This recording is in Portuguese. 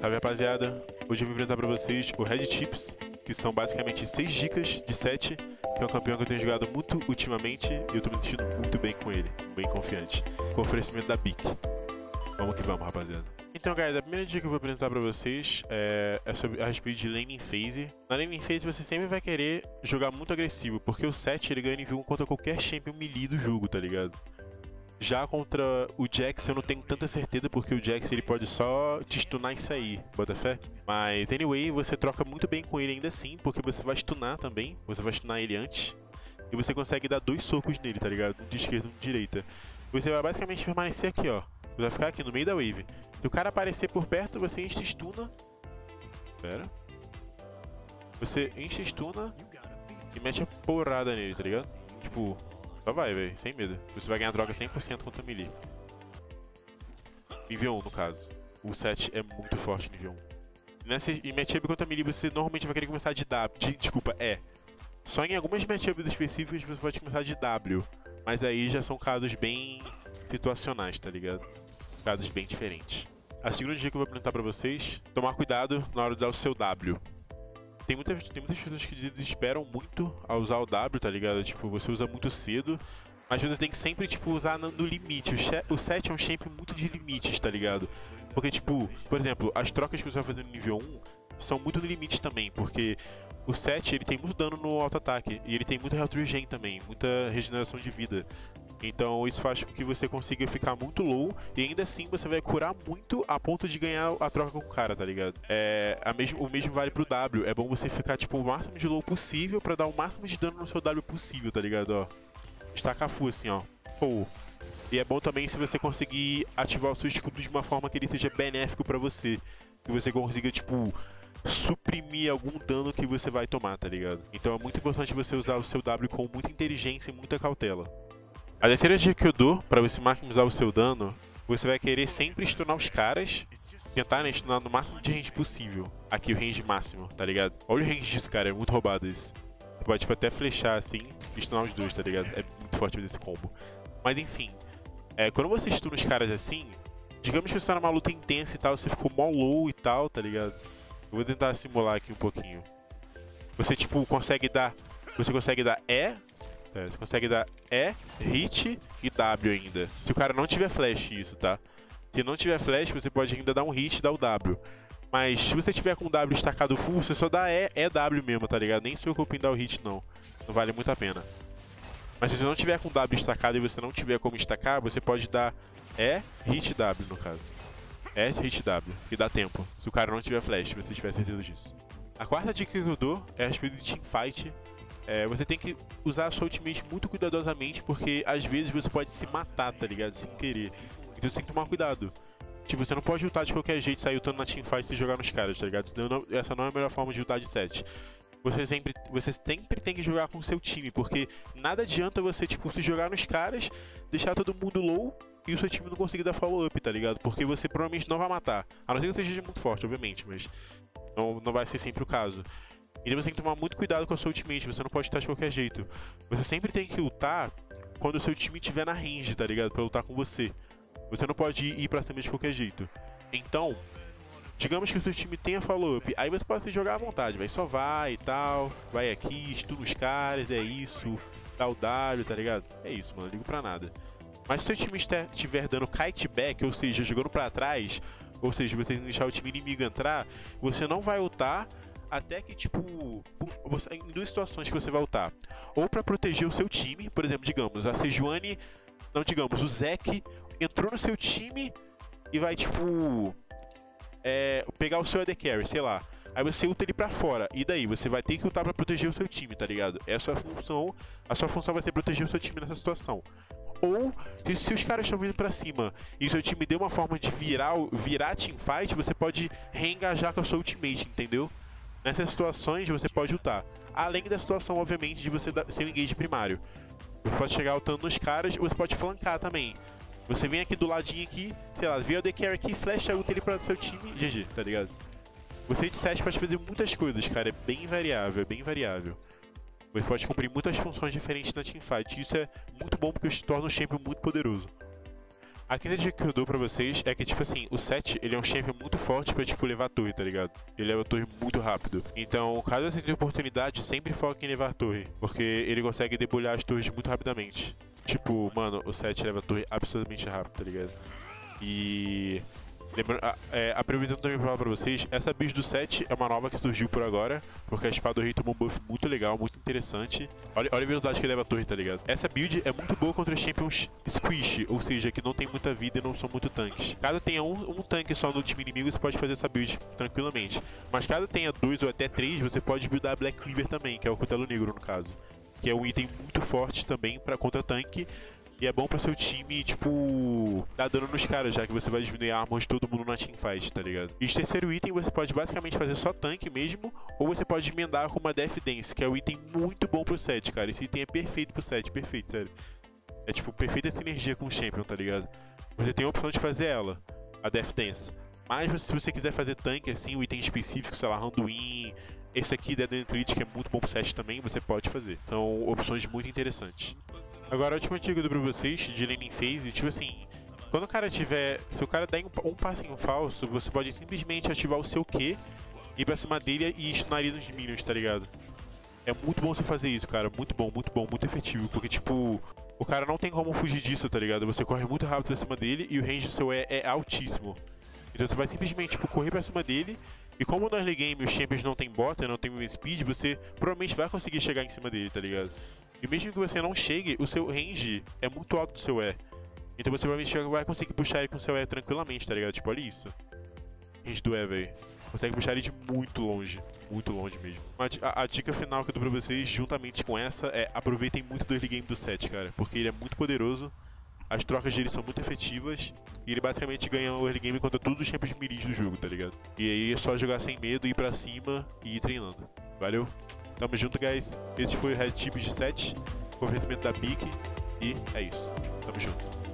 Salve rapaziada, hoje eu vim apresentar pra vocês o Red Chips, que são basicamente 6 dicas de 7, que é um campeão que eu tenho jogado muito ultimamente e eu tô me sentindo muito bem com ele, bem confiante, com o oferecimento da Bic. Vamos que vamos, rapaziada. Então, guys, a primeira dica que eu vou apresentar pra vocês é, é sobre a respeito de laning phase. Na laning phase você sempre vai querer jogar muito agressivo, porque o 7 ele ganha nível 1 contra qualquer champion melee do jogo, tá ligado? Já contra o Jax eu não tenho tanta certeza porque o Jax ele pode só te stunar e sair, bota fé? Mas anyway, você troca muito bem com ele ainda assim, porque você vai stunar também, você vai stunar ele antes. E você consegue dar dois socos nele, tá ligado? Um de esquerda e um de direita. Você vai basicamente permanecer aqui, ó. Você vai ficar aqui no meio da wave. Se o cara aparecer por perto, você insta-stuna. Pera. Você insta-stuna e mete a porrada nele, tá ligado? Tipo, só vai, velho, sem medo. Você vai ganhar droga 100% contra melee. Nível 1, no caso. O 7 é muito forte nível 1. Nessa, em matchup contra melee, você normalmente vai querer começar de W. De, desculpa, é. Só em algumas matchups específicas você pode começar de W. Mas aí já são casos bem situacionais, tá ligado? Casos bem diferentes. A segunda dica que eu vou apresentar pra vocês, tomar cuidado na hora de usar o seu W. Tem muitas, tem muitas pessoas que desesperam muito ao usar o W, tá ligado? Tipo, você usa muito cedo, mas você tem que sempre, tipo, usar no, limite. O, o 7 é um champ muito de limites, tá ligado? Porque, tipo, por exemplo, as trocas que você vai fazer no nível 1 são muito no limite também, porque o 7 ele tem muito dano no auto-ataque, e ele tem muita health regen também, muita regeneração de vida. Então isso faz com que você consiga ficar muito low e ainda assim você vai curar muito a ponto de ganhar a troca com o cara, tá ligado? É, a mesmo, o mesmo vale pro W. É bom você ficar tipo o máximo de low possível para dar o máximo de dano no seu W possível, tá ligado? Ó. Estaca full assim, ó. Pô. E é bom também se você conseguir ativar o seu escudo de uma forma que ele seja benéfico para você. Que você consiga, tipo, suprimir algum dano que você vai tomar, tá ligado? Então é muito importante você usar o seu W com muita inteligência e muita cautela. A terceira dica que eu dou para você maximizar o seu dano, você vai querer sempre stunar os caras, tentar né, stunar no máximo de range possível. Aqui o range máximo, tá ligado? Olha o range disso, cara, é muito roubado isso. Você pode tipo, até flechar assim e stunar os dois, tá ligado? É muito forte esse combo. Mas enfim, é, quando você stuna os caras assim, digamos que você tá numa luta intensa e tal, você ficou mó low e tal, tá ligado? Eu vou tentar simular aqui um pouquinho. Você tipo consegue dar, você consegue dar E é, você consegue dar E, hit e W ainda. Se o cara não tiver flash, isso, tá? Se não tiver flash, você pode ainda dar um hit e dar o W. Mas se você tiver com o W estacado full, você só dá E, E, W mesmo, tá ligado? Nem se preocupe em dar o hit, não. Não vale muito a pena. Mas se você não tiver com o W estacado e você não tiver como estacar, você pode dar E, hit W, no caso. E, hit W, que dá tempo. Se o cara não tiver flash, se você tiver certeza disso. A quarta dica que eu dou é a respeito de teamfight é, você tem que usar a sua ultimate muito cuidadosamente, porque às vezes você pode se matar, tá ligado? Sem querer. Então você tem que tomar cuidado. Tipo, você não pode ultar de qualquer jeito, sair ultando na teamfight e jogar nos caras, tá ligado? Não, essa não é a melhor forma de ultar de set. Você sempre, você sempre tem que jogar com o seu time, porque nada adianta você, tipo, se jogar nos caras, deixar todo mundo low e o seu time não conseguir dar follow-up, tá ligado? Porque você provavelmente não vai matar. A não ser que você seja muito forte, obviamente, mas não, não vai ser sempre o caso. Então você tem que tomar muito cuidado com a sua ultimate, você não pode estar de qualquer jeito. Você sempre tem que lutar quando o seu time estiver na range, tá ligado? Pra lutar com você. Você não pode ir pra cima de qualquer jeito. Então, digamos que o seu time tenha follow-up, aí você pode se jogar à vontade, vai só vai e tal, vai aqui, estuda os caras, é isso, dá o W, tá ligado? É isso, mano, ligo pra nada. Mas se o seu time estiver dando kite back, ou seja, jogando pra trás, ou seja, você deixar o time inimigo entrar, você não vai ultar até que, tipo, você, em duas situações que você vai lutar. Ou para proteger o seu time, por exemplo, digamos, a Sejuani, não digamos, o Zek entrou no seu time e vai, tipo, é, pegar o seu AD Carry, sei lá. Aí você ulta ele pra fora. E daí? Você vai ter que lutar pra proteger o seu time, tá ligado? Essa é a função. A sua função vai ser proteger o seu time nessa situação. Ou, se, os caras estão vindo pra cima e seu time deu uma forma de virar, virar teamfight, você pode reengajar com a sua ultimate, entendeu? Nessas situações você pode ultar. Além da situação, obviamente, de você ser um engage primário. Você pode chegar ultando nos caras, você pode flancar também. Você vem aqui do ladinho aqui, sei lá, vê o The Carry aqui, flecha ult ele para seu time, GG, tá ligado? Você de 7 pode fazer muitas coisas, cara, é bem variável, é bem variável. Você pode cumprir muitas funções diferentes na teamfight, isso é muito bom porque torna um champion muito poderoso. A quinta dica que eu dou pra vocês é que, tipo assim, o Set, ele é um champion muito forte pra, tipo, levar a torre, tá ligado? Ele leva a torre muito rápido. Então, caso você tenha oportunidade, sempre foque em levar a torre. Porque ele consegue debulhar as torres muito rapidamente. Tipo, mano, o Set leva a torre absurdamente rápido, tá ligado? E Lembrando, a, é, aproveitando também pra falar pra vocês, essa build do 7 é uma nova que surgiu por agora, porque a espada do rei tomou um buff muito legal, muito interessante. Olha, olha a velocidade que leva a torre, tá ligado? Essa build é muito boa contra os champions squish, ou seja, que não tem muita vida e não são muito tanques. Caso tenha um, um tanque só no time inimigo, você pode fazer essa build tranquilamente. Mas caso tenha dois ou até três, você pode buildar a Black Cleaver também, que é o cutelo negro no caso. Que é um item muito forte também para contra tanque e é bom pro seu time, tipo, dar dano nos caras, já que você vai diminuir a arma de todo mundo na teamfight, tá ligado? E o terceiro item você pode basicamente fazer só tanque mesmo, ou você pode emendar com uma Death Dance, que é um item muito bom pro set, cara. Esse item é perfeito pro set, perfeito, sério. É tipo, perfeita sinergia com o Champion, tá ligado? Você tem a opção de fazer ela, a Death Dance. Mas se você quiser fazer tanque, assim, um item específico, sei lá, Randuin, esse aqui, Dead End que é muito bom pro set também, você pode fazer. São opções muito interessantes. Agora, a última dica pra vocês de laning phase, tipo assim, quando o cara tiver. Se o cara der um, um passinho falso, você pode simplesmente ativar o seu Q, ir pra cima dele e stunar nos minions, tá ligado? É muito bom você fazer isso, cara. Muito bom, muito bom, muito efetivo. Porque, tipo, o cara não tem como fugir disso, tá ligado? Você corre muito rápido pra cima dele e o range do seu E é altíssimo. Então você vai simplesmente, tipo, correr pra cima dele. E como no early game os champions não tem bota, não tem speed, você provavelmente vai conseguir chegar em cima dele, tá ligado? E mesmo que você não chegue, o seu range é muito alto do seu E. Então você provavelmente vai conseguir puxar ele com o seu E tranquilamente, tá ligado? Tipo, olha isso. Range do E, velho. Consegue puxar ele de muito longe. Muito longe mesmo. A, a, dica final que eu dou pra vocês, juntamente com essa, é aproveitem muito do early game do set, cara. Porque ele é muito poderoso. As trocas dele são muito efetivas. E ele basicamente ganha o early game contra todos os champions miris do jogo, tá ligado? E aí é só jogar sem medo, ir pra cima e ir treinando. Valeu? Tamo junto, guys. Esse foi o Red Tip de 7, oferecimento da Bic. E é isso. Tamo junto.